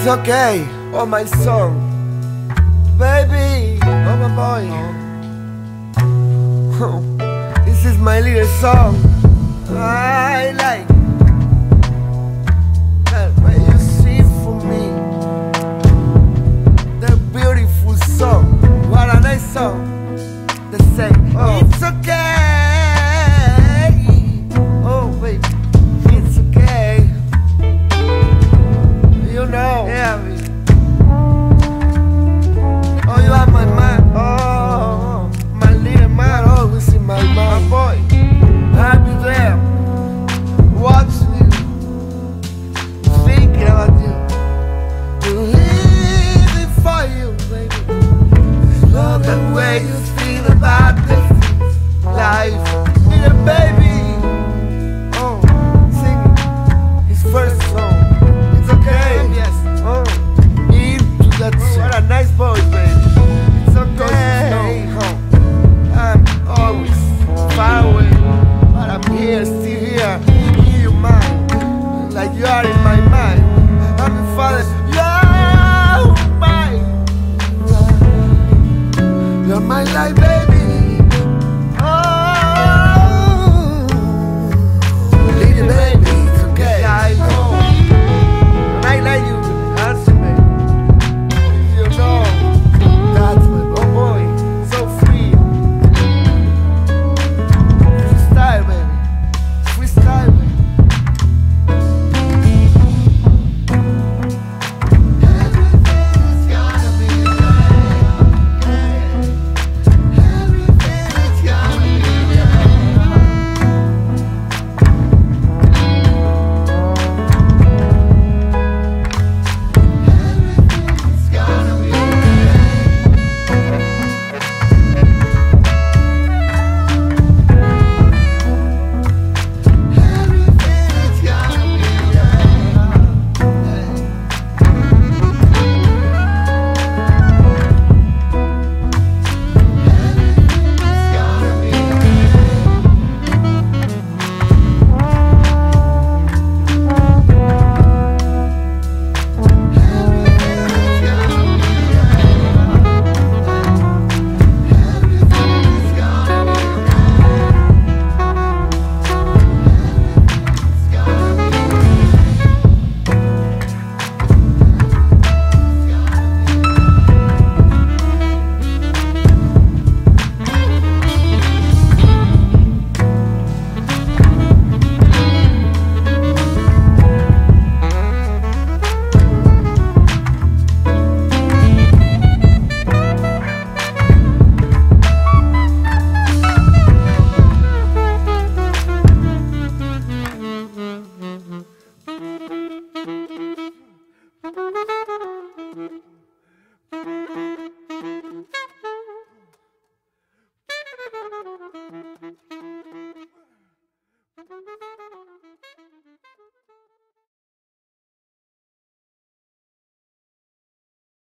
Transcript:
It's okay, oh my song. Baby, oh my boy. This is my little song. I like That you see for me. That beautiful song. What a nice song. They say, oh. It's okay. I'll there. What's my life, baby.